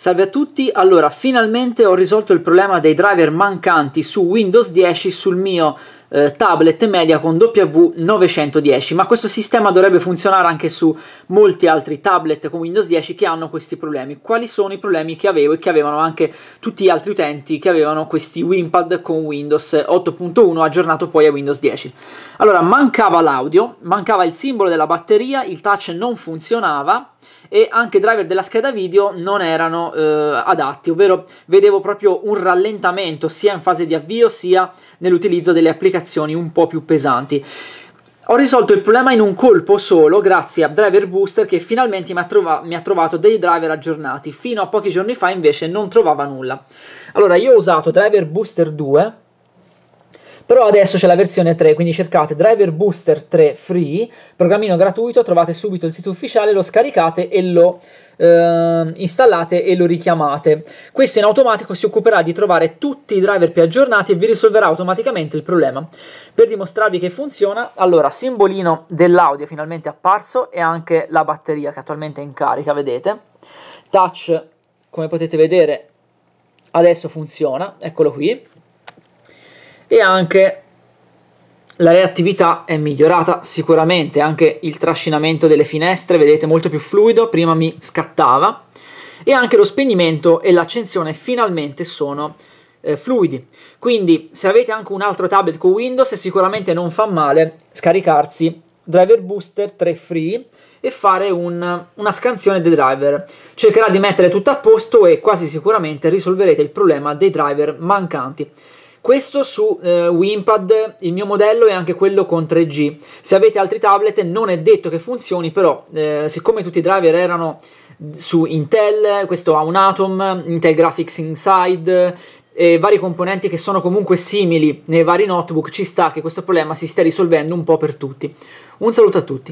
Salve a tutti, allora finalmente ho risolto il problema dei driver mancanti su Windows 10 sul mio eh, tablet Mediacom W910 ma questo sistema dovrebbe funzionare anche su molti altri tablet con Windows 10 che hanno questi problemi. Quali sono i problemi che avevo e che avevano anche tutti gli altri utenti che avevano questi WinPad con Windows 8.1 aggiornato poi a Windows 10? Allora mancava l'audio, mancava il simbolo della batteria, il touch non funzionava e anche i driver della scheda video non erano eh, adatti, ovvero vedevo proprio un rallentamento sia in fase di avvio sia nell'utilizzo delle applicazioni un po' più pesanti. Ho risolto il problema in un colpo solo grazie a Driver Booster che finalmente mi ha, trova mi ha, trovato dei driver aggiornati. Fino a pochi giorni fa invece non trovava nulla. Allora io ho usato Driver Booster 2 però adesso c'è la versione 3, quindi cercate Driver Booster 3 Free, programmino gratuito, trovate subito il sito ufficiale, lo scaricate e lo eh, installate e lo richiamate. Questo in automatico si occuperà di trovare tutti i driver più aggiornati e vi risolverà automaticamente il problema. Per dimostrarvi che funziona, allora, simbolino dell'audio finalmente apparso e anche la batteria che attualmente è in carica, vedete. Touch, come potete vedere, adesso funziona, eccolo qui e anche la reattività è migliorata sicuramente, anche il trascinamento delle finestre, vedete, molto più fluido, prima mi scattava, e anche lo spegnimento e l'accensione finalmente sono eh, fluidi. Quindi se avete anche un altro tablet con Windows sicuramente non fa male scaricarsi Driver Booster 3 Free e fare un, una scansione dei driver. Cercherà di mettere tutto a posto e quasi sicuramente risolverete il problema dei driver mancanti. Questo su eh, Wimpad, il mio modello è anche quello con 3G. Se avete altri tablet non è detto che funzioni, però eh, siccome tutti i driver erano su Intel, questo ha un Atom, Intel Graphics Inside e vari componenti che sono comunque simili nei vari notebook, ci sta che questo problema si stia risolvendo un po' per tutti. Un saluto a tutti.